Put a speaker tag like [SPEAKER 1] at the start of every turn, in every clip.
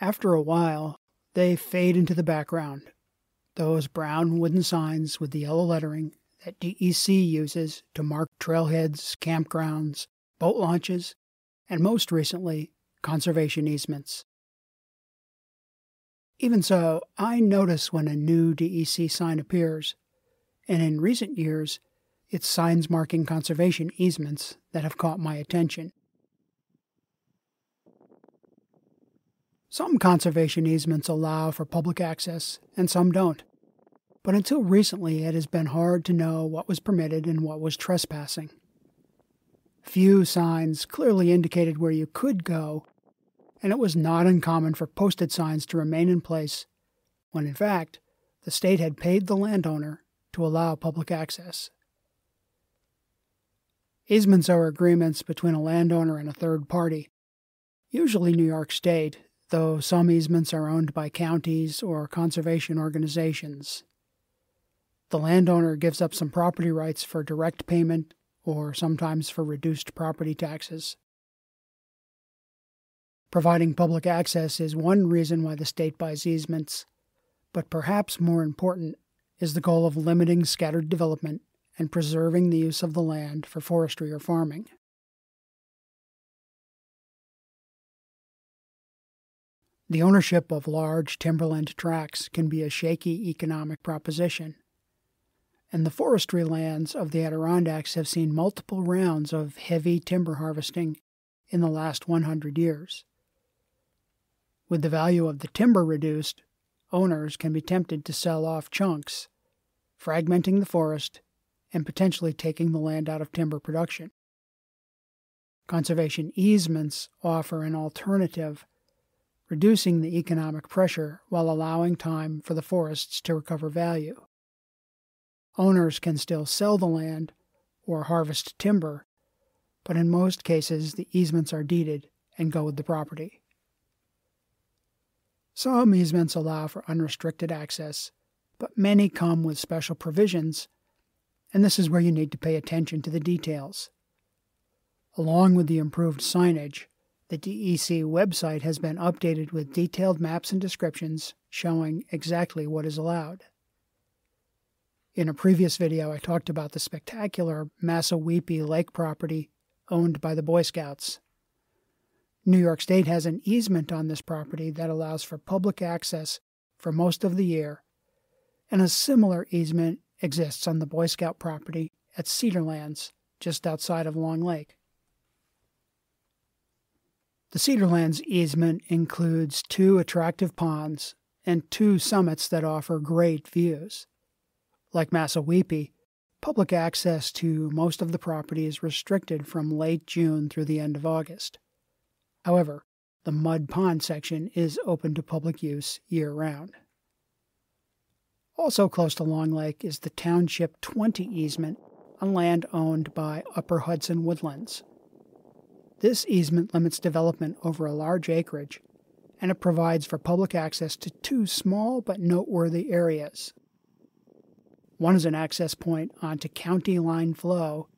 [SPEAKER 1] After a while, they fade into the background. Those brown wooden signs with the yellow lettering that DEC uses to mark trailheads, campgrounds, boat launches, and most recently, conservation easements. Even so, I notice when a new DEC sign appears, and in recent years, it's signs marking conservation easements that have caught my attention. Some conservation easements allow for public access, and some don't. But until recently, it has been hard to know what was permitted and what was trespassing. Few signs clearly indicated where you could go and it was not uncommon for posted signs to remain in place when, in fact, the state had paid the landowner to allow public access. Easements are agreements between a landowner and a third party, usually New York State, though some easements are owned by counties or conservation organizations. The landowner gives up some property rights for direct payment or sometimes for reduced property taxes. Providing public access is one reason why the state buys easements, but perhaps more important is the goal of limiting scattered development and preserving the use of the land for forestry or farming. The ownership of large timberland tracts can be a shaky economic proposition, and the forestry lands of the Adirondacks have seen multiple rounds of heavy timber harvesting in the last 100 years. With the value of the timber reduced, owners can be tempted to sell off chunks, fragmenting the forest and potentially taking the land out of timber production. Conservation easements offer an alternative, reducing the economic pressure while allowing time for the forests to recover value. Owners can still sell the land or harvest timber, but in most cases the easements are deeded and go with the property. Some easements allow for unrestricted access, but many come with special provisions, and this is where you need to pay attention to the details. Along with the improved signage, the DEC website has been updated with detailed maps and descriptions showing exactly what is allowed. In a previous video, I talked about the spectacular Massawepie Lake property owned by the Boy Scouts. New York State has an easement on this property that allows for public access for most of the year, and a similar easement exists on the Boy Scout property at Cedarlands, just outside of Long Lake. The Cedarlands easement includes two attractive ponds and two summits that offer great views. Like Massawepie, public access to most of the property is restricted from late June through the end of August. However, the mud pond section is open to public use year round. Also close to Long Lake is the Township 20 easement on land owned by Upper Hudson Woodlands. This easement limits development over a large acreage, and it provides for public access to two small but noteworthy areas. One is an access point onto County Line Flow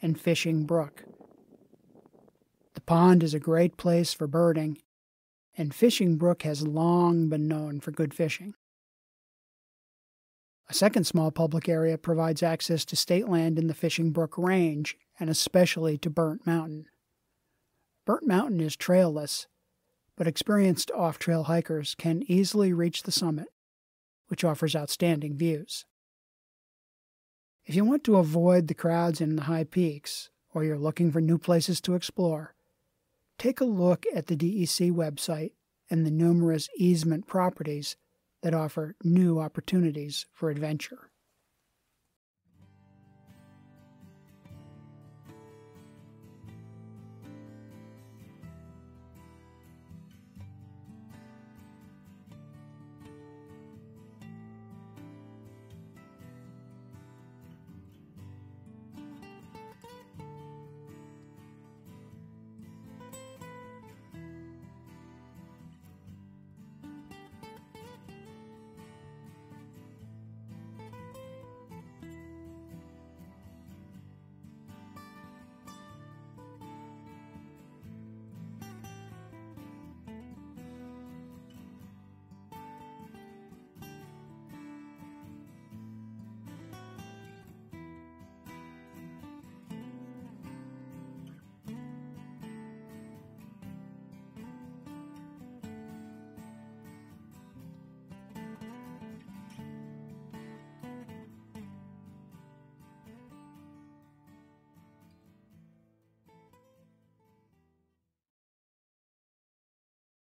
[SPEAKER 1] and Fishing Brook. The pond is a great place for birding, and Fishing Brook has long been known for good fishing. A second small public area provides access to state land in the Fishing Brook Range and especially to Burnt Mountain. Burnt Mountain is trailless, but experienced off trail hikers can easily reach the summit, which offers outstanding views. If you want to avoid the crowds in the high peaks, or you're looking for new places to explore, take a look at the DEC website and the numerous easement properties that offer new opportunities for adventure.